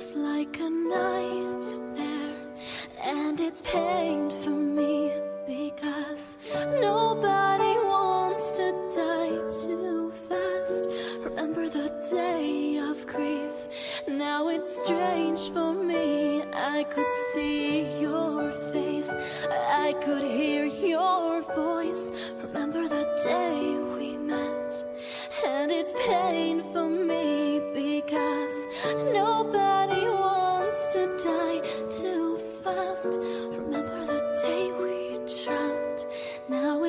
feels like a nightmare And it's pain for me Because nobody wants to die too fast. Remember the day of grief? Now it's strange for me. I could see your face. I could hear your voice. Remember the day we met And it's painful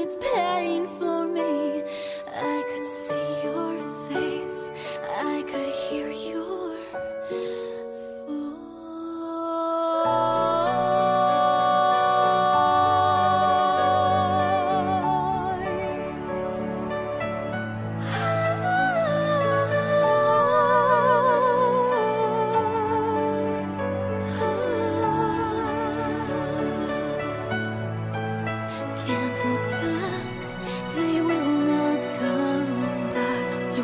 it's painful.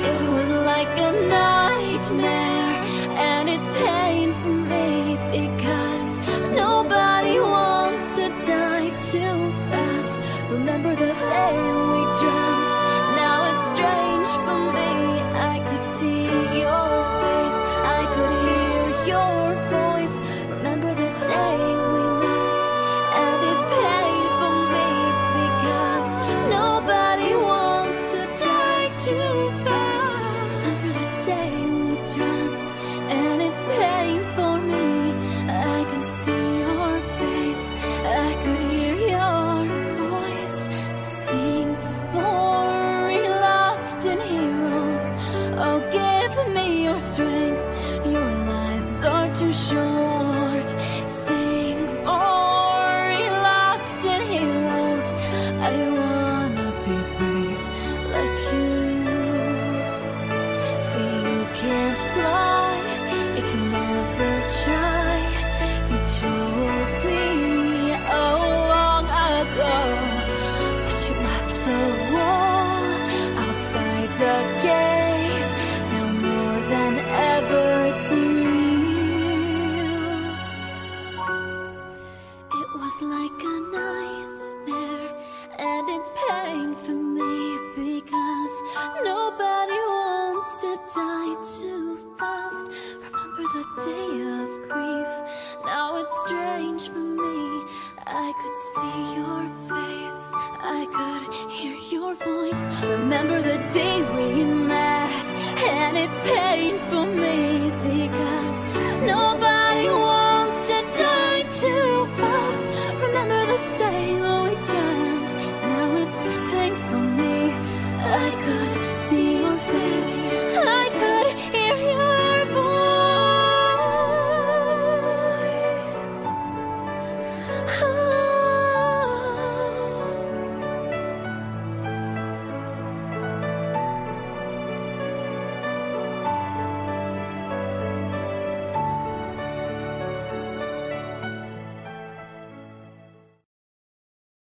It was like a nightmare. the day of grief. Now it's strange for me. I could see your face. I could hear your voice. Remember the day we met And it's pain for me Because nobody